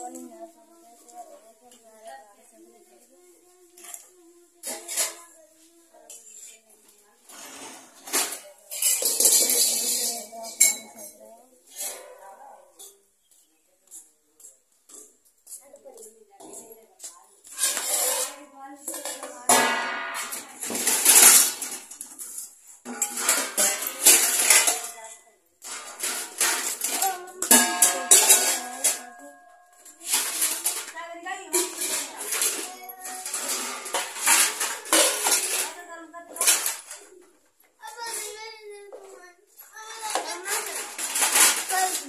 morning as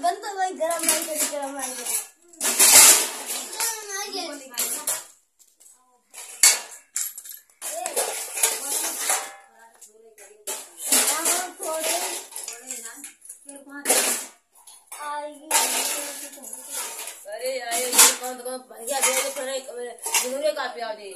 बनतो भाई गरम करी गरम आएगी अरे आए ये कौन कौन भर गया दे दे जिन्होंने का पिया दे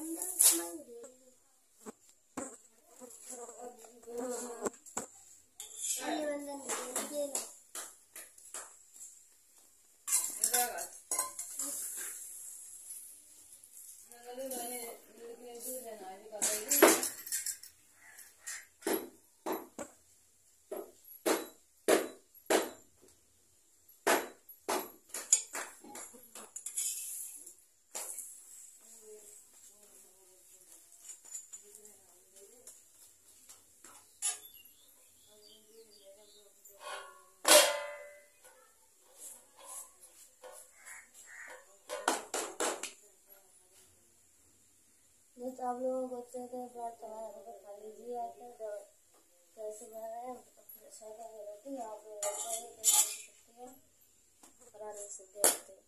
तो आप लोगों को अच्छे से बात हमारा घर खा लीजिए आकर तो कैसे बना रहे हैं की रोटी आप लोग बताइए कैसे बन सकती है बनाने से देखते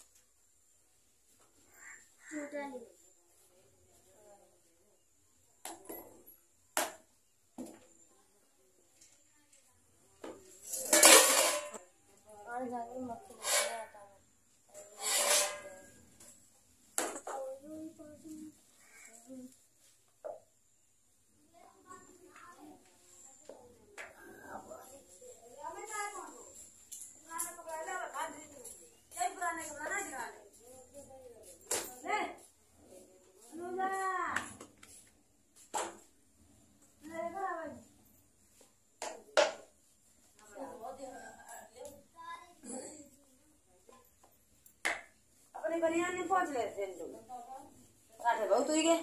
और जाके मक्खी करिया ने पहुँच ले थे जो काटे बहुत हुई गए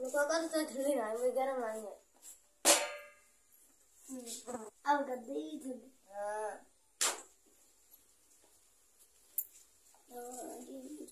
उनका कर तो ठंडी ना है गर्म आई है। अब गद्दे ही ठंडी हाँ। Lagi.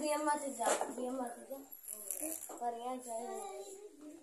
बीएम मत जा बीएम मत जा पर यहाँ चाहिए